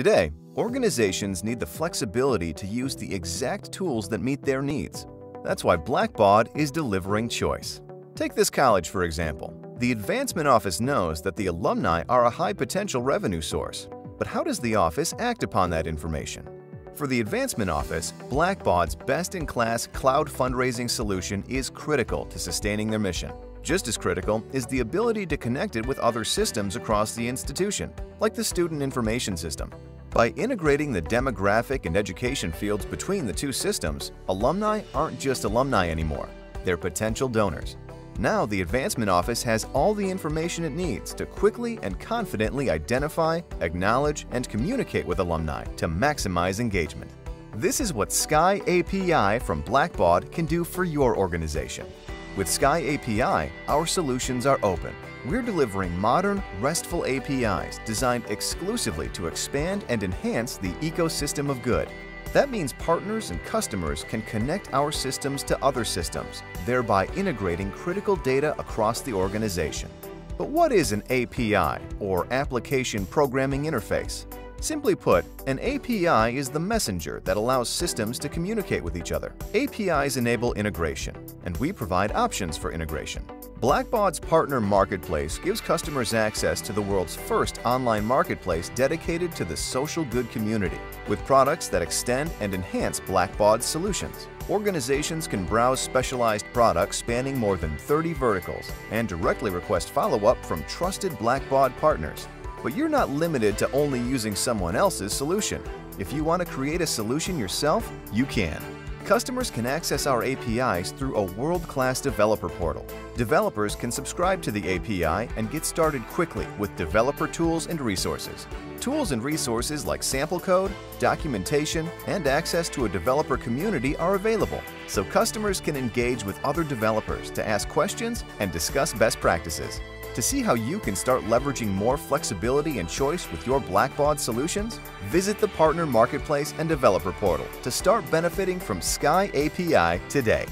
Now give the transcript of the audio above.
Today, organizations need the flexibility to use the exact tools that meet their needs. That's why Blackbaud is delivering choice. Take this college, for example. The Advancement Office knows that the alumni are a high potential revenue source. But how does the office act upon that information? For the Advancement Office, Blackbaud's best-in-class cloud fundraising solution is critical to sustaining their mission. Just as critical is the ability to connect it with other systems across the institution, like the Student Information System. By integrating the demographic and education fields between the two systems, alumni aren't just alumni anymore, they're potential donors. Now the Advancement Office has all the information it needs to quickly and confidently identify, acknowledge, and communicate with alumni to maximize engagement. This is what Sky API from Blackbaud can do for your organization. With Sky API, our solutions are open. We're delivering modern, RESTful APIs designed exclusively to expand and enhance the ecosystem of good that means partners and customers can connect our systems to other systems, thereby integrating critical data across the organization. But what is an API, or Application Programming Interface? Simply put, an API is the messenger that allows systems to communicate with each other. APIs enable integration, and we provide options for integration. Blackbaud's Partner Marketplace gives customers access to the world's first online marketplace dedicated to the social good community, with products that extend and enhance Blackbaud's solutions. Organizations can browse specialized products spanning more than 30 verticals and directly request follow-up from trusted Blackbaud partners. But you're not limited to only using someone else's solution. If you want to create a solution yourself, you can. Customers can access our APIs through a world-class developer portal. Developers can subscribe to the API and get started quickly with developer tools and resources. Tools and resources like sample code, documentation, and access to a developer community are available, so customers can engage with other developers to ask questions and discuss best practices. To see how you can start leveraging more flexibility and choice with your Blackbaud solutions, visit the Partner Marketplace and Developer Portal to start benefiting from Sky API today.